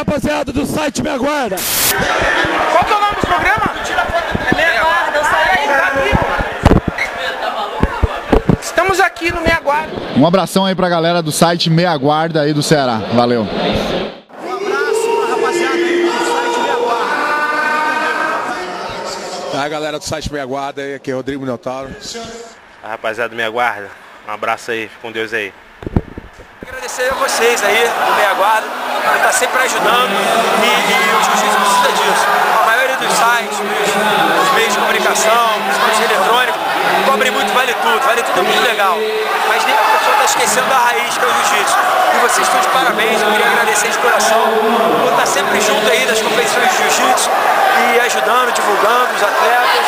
rapaziada do site Me Aguarda. Qual que é o nome do programa? Eu saí aí, tá Estamos aqui no Meia Guarda. Um abração aí pra galera do site Meia Guarda aí do Ceará. Valeu. Um abraço, rapaziada aí do site Meia Guarda. A galera do site Meia Guarda, aí, aqui é Rodrigo Minotauro. A rapaziada do Meia Guarda, um abraço aí, fica com Deus aí. Agradecer a vocês aí do Meia Guarda, por estar sempre ajudando e, e o Jiu-Jitsu precisa disso. A maioria dos sites, dos, dos meios de comunicação, principalmente eletrônico, cobre muito Vale Tudo, Vale Tudo é muito legal. Mas nem a pessoa está esquecendo da raiz que é o Jiu-Jitsu. E vocês estão de parabéns, eu queria agradecer de coração por estar sempre junto aí das competições de Jiu-Jitsu e ajudando, divulgando os atletas,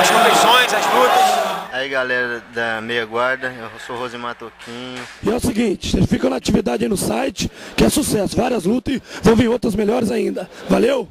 as competições, as lutas. Aí galera da Meia Guarda, eu sou Rosimar Toquinho. E é o seguinte, vocês ficam na atividade aí no site, que é sucesso. Várias lutas e vão vir outras melhores ainda. Valeu?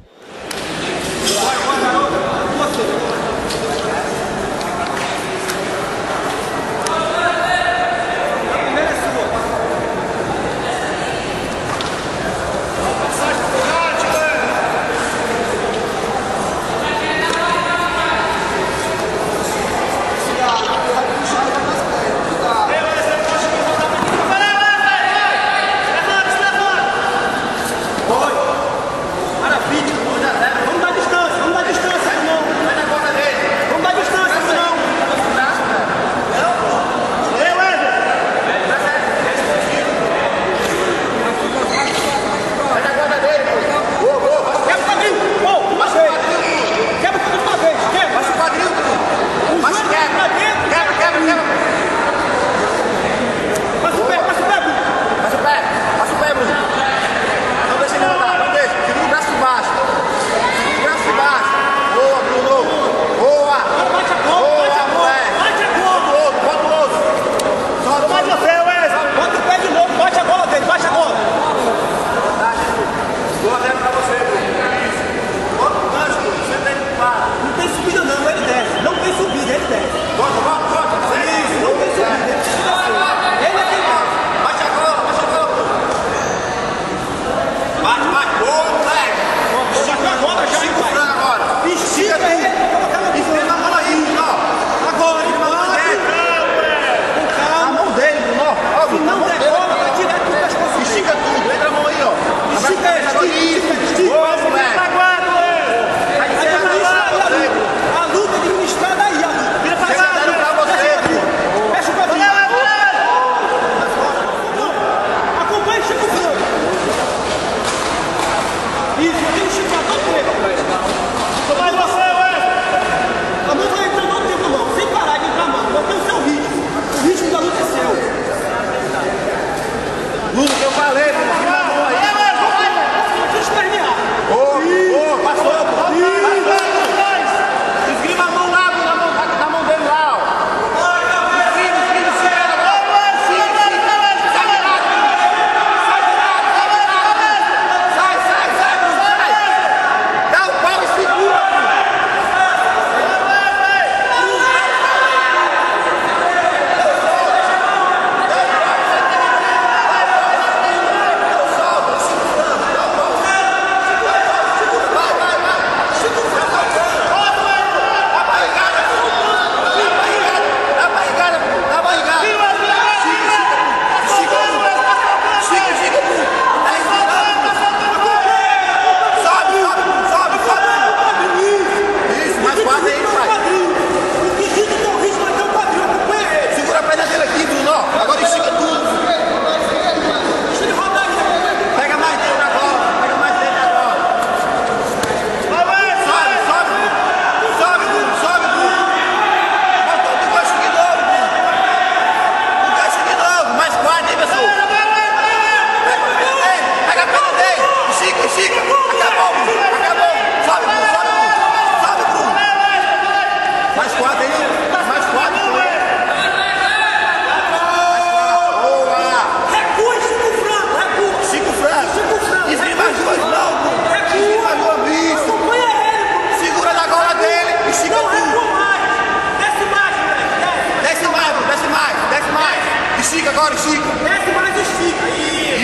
Agora Chico. Desce, o Márcio.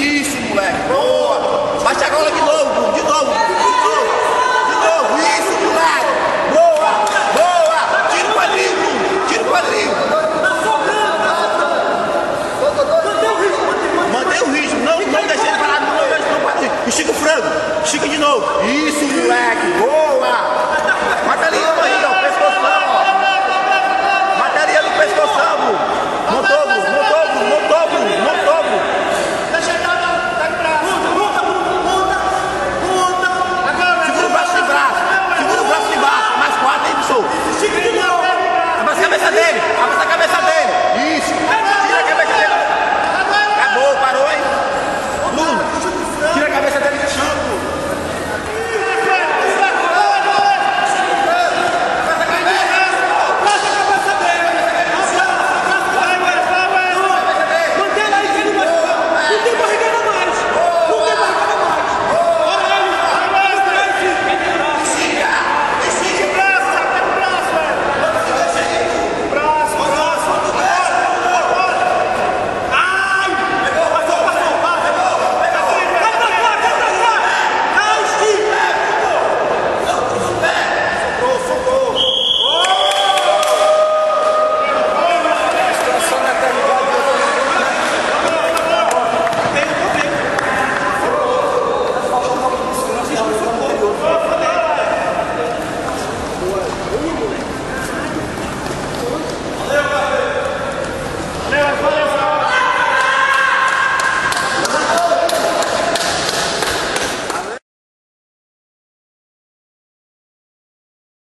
Isso, moleque. Boa. baixa a gola aqui.